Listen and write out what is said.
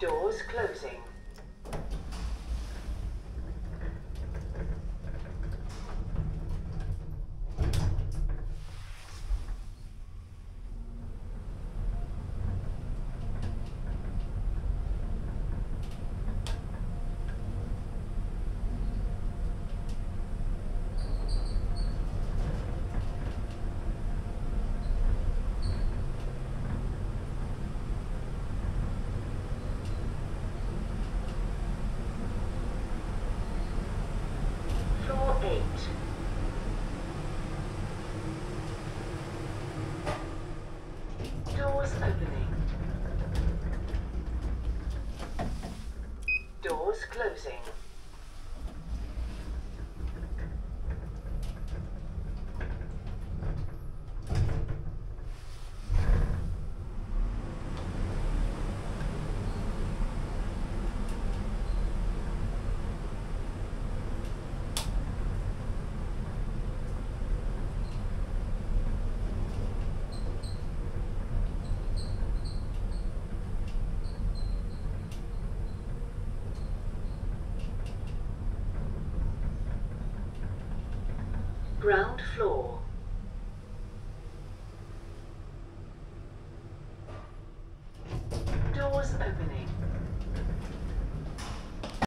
Doors closing. Floor 8. Doors opening. Doors closing. Ground floor.